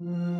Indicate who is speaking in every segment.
Speaker 1: เ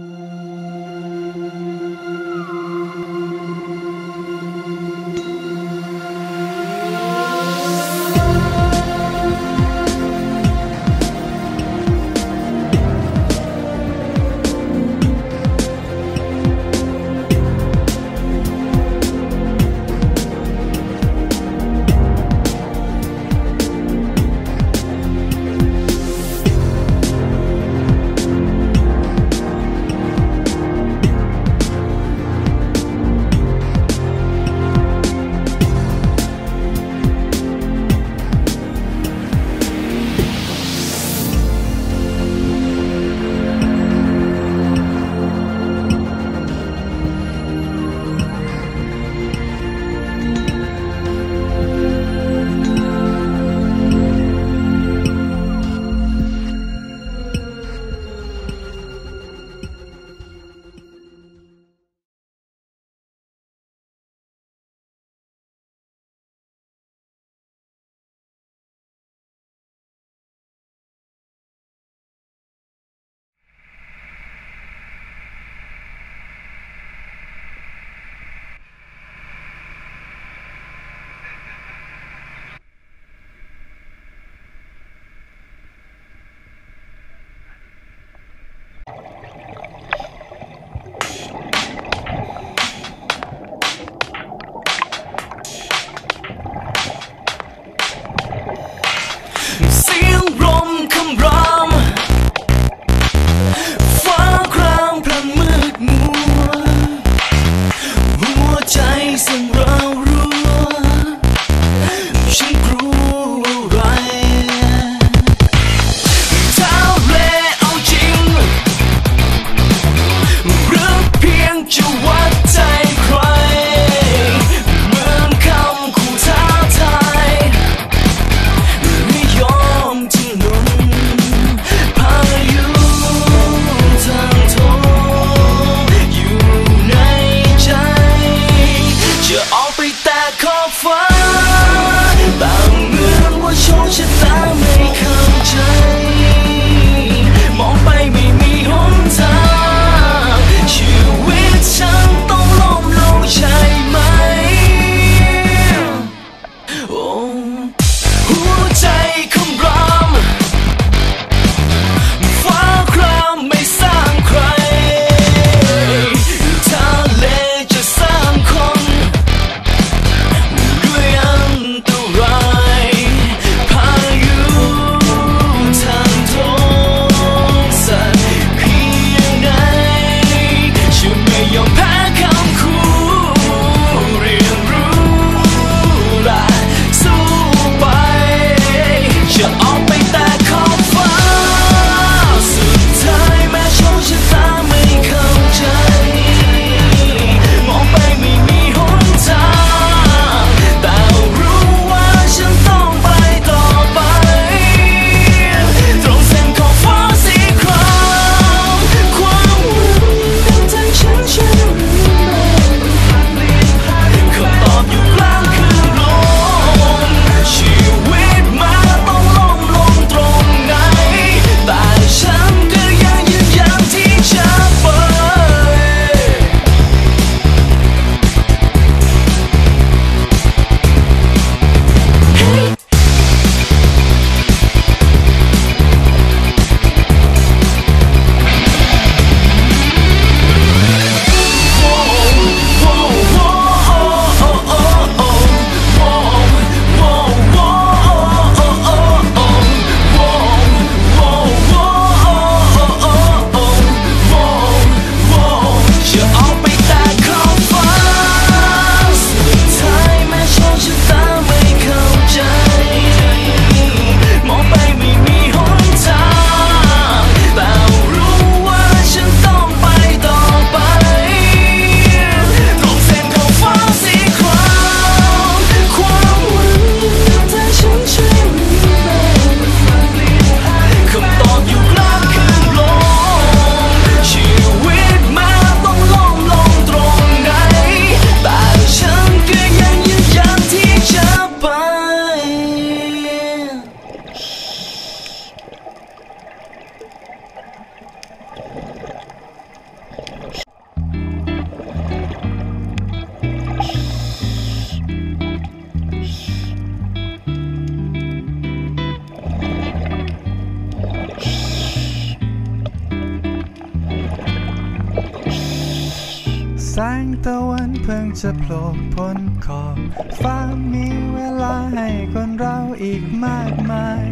Speaker 1: งตะวันเพิ่งจะโผ
Speaker 2: ล่พ้นขอบฟ้ามีเวลาให้คนเราอีกมากมาย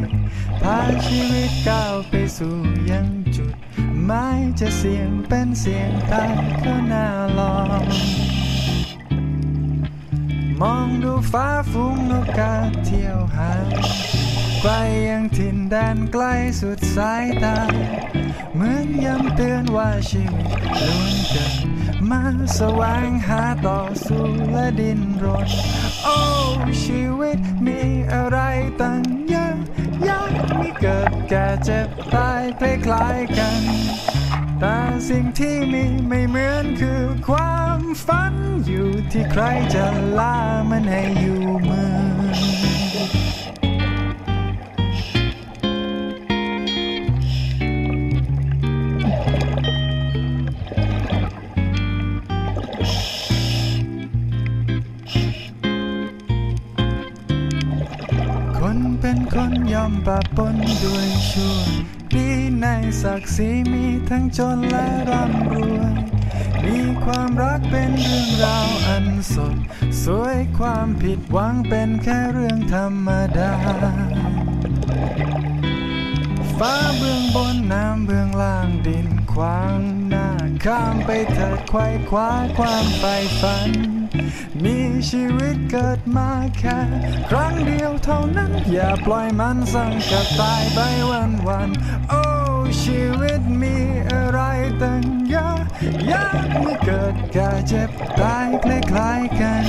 Speaker 2: พาชีวิตก้าวไปสู่ยังจุดหมายจะเสียงเป็นเสียงตายก็น่าลองมองดูฟ้าฟุ้งนกกาเที่ยวหาไกลยังถิ่นแดนไกลสุดสายตา เหมือนย้ำเตือนว่าชีวิตล้วนเกิด มาแสวงหาต่อสู้และดินรน โอ้ชีวิตมีอะไรตั้งเยอะแยะมีเกิดแก่เจ็บตายคล้ายๆกัน แต่สิ่งที่มีไม่เหมือนคือความฝันอยู่ที่ใครจะล่ามันให้อยู่มือ คนยอมปะปนด้วยชั่วดีในศักดิ์ศรีมีทั้งจนและร่ำรวย มีความรักเป็นเรื่องราวอันสด สวยความผิดหวังเป็นแค่เรื่องธรรมดา ฟ้าเบื้องบนน้ำเบื้องล่างดินขวางหน้าข้ามไปเถิดควายคว้าความใฝ่ฝัน มีชีวิตเกิดมาแค่ ครั้งเดียวเท่านั้น อย่าปล่อยมันสั่งกับตายไปวันวันๆโอ้ชีวิตมีอะไรตั้งเยอะแยะไม่เกิดแก่เจ็บตายคล้ายๆกัน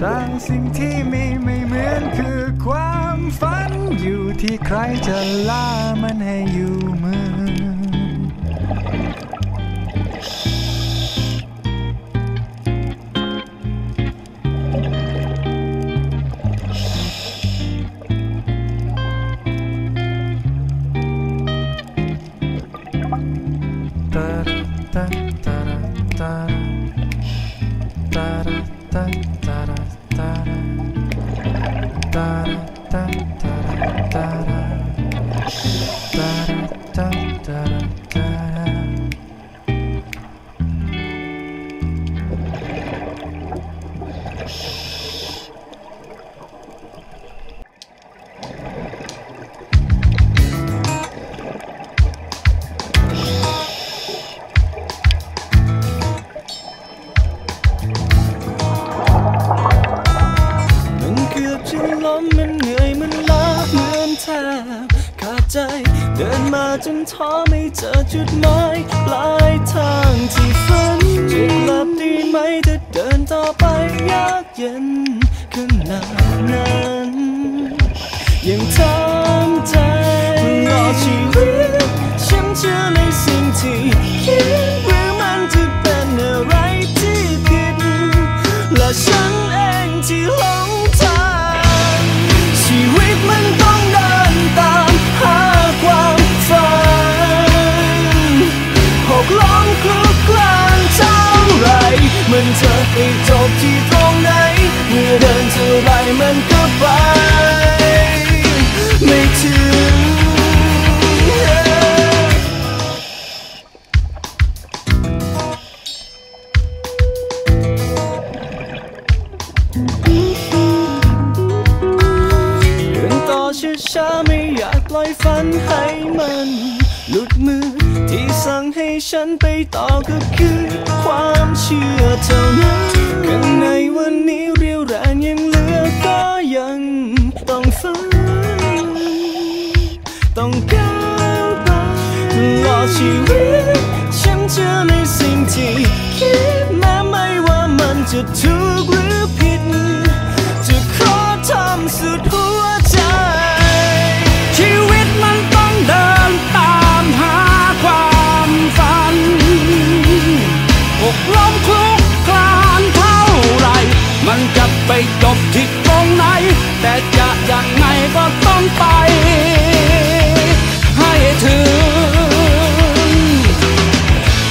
Speaker 2: แต่สิ่งที่มีไม่เหมือนคือความฝันอยู่ที่ใครจะล่ามันให้อยู่มือ
Speaker 1: ท้อไม่เจอจุดหมายปลายทางที่ฝันจะกลับดีไหมจะเดินต่อไปยากเย็นขนาดนั้นยังทำ จบที่ตรงไหน เมื่อเดินเท่าไรมันก็ไปไม่ถึงเดินต่อช้าๆไม่อยากปล่อยฝันให้มันหลุดมือที่สั่งให้ฉันไปต่อก็คือความเชื่อเท่านั้น อกล้มคลุกคลานเท่าไร มันจะไปจบที่ตรงไหน แต่จะยังไงก็ต้องไป ให้ถึง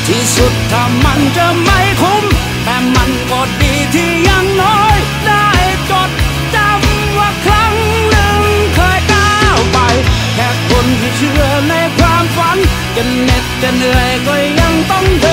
Speaker 1: ที่สุดถ้ามันจะไม่คุ้ม แต่มันก็ดีที่ยังน้อย ได้จดจำว่าครั้งหนึ่งเคยก้าวไป แค่คนที่เชื่อในความฝันจะเหน็ดจะเหนื่อยก็ยังต้องเดิน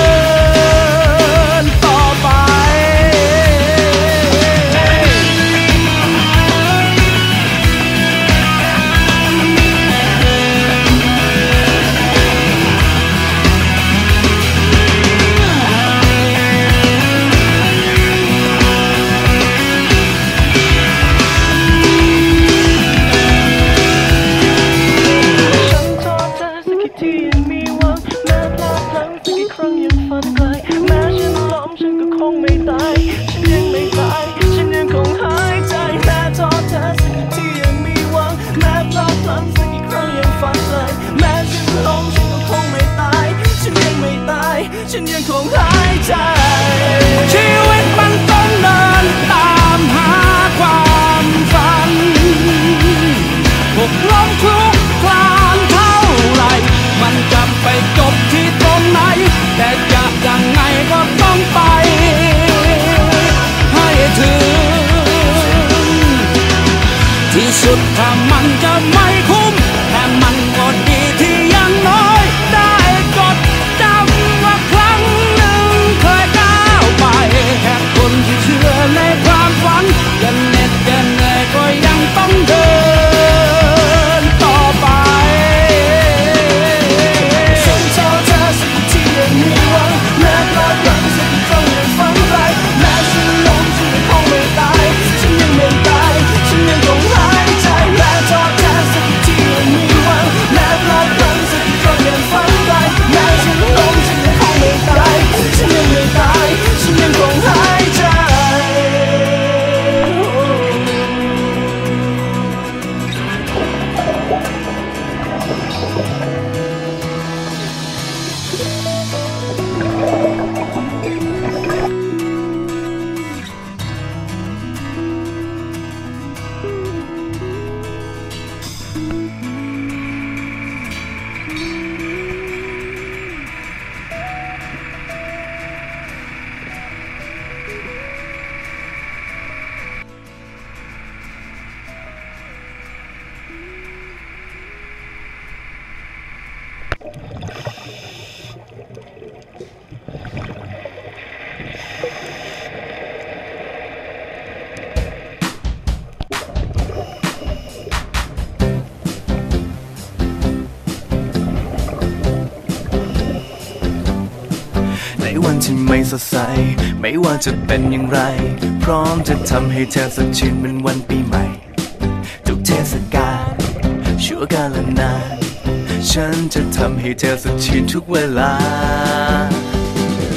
Speaker 1: วัน
Speaker 3: ที่ไม่สดใส
Speaker 1: ไม่ว่าจะเป็นอย่างไร พร้อมจะทำให้เธอสดชื่นเหมือนวันปีใหม่ ทุกเทศกาลชั่วกาลนาน ฉันจะทำให้เธอสดชื่นทุกเวลา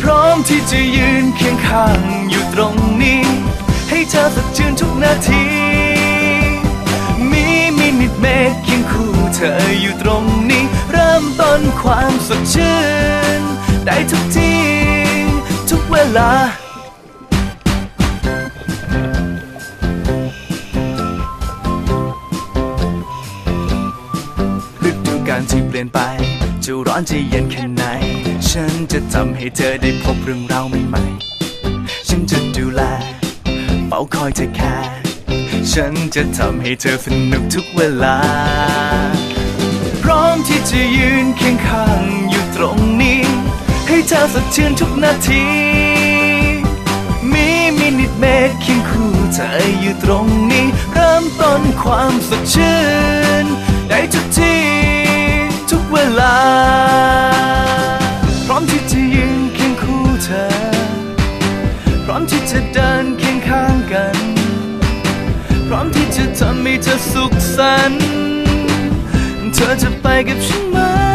Speaker 1: พร้อมที่จะยืนเคียงข้างอยู่ตรงนี้ ให้เธอสดชื่นทุกนาที มีมินิเมฆเคียงคู่เธออยู่ตรงนี้ เริ่มต้นความสดชื่น ได้ทุกที ลา ฤดูกาลที่เปลี่ยนไป จะร้อนจะเย็นแค่ไหน ฉันจะทำให้เธอได้พบเรื่องราวใหม่ๆ ฉันจะดูแลเฝ้าคอยเธอแค่ฉันจะทำให้เธอสนุกทุกเวลา พร้อมที่จะยืนเคียงข้างอยู่ตรง นี้ให้เธอสดชื่นทุกนาที มีมินิเมฆเคียงคู่เธออยู่ตรงนี้ เริ่มต้นความสดชื่น ได้ทุกที่ทุกเวลา พร้อมที่จะยืนเคียงคู่เธอ พร้อมที่จะเดินเคียงข้างกัน พร้อมที่จะทำให้เธอสุขสันต์เธอจะไปกับฉันไหม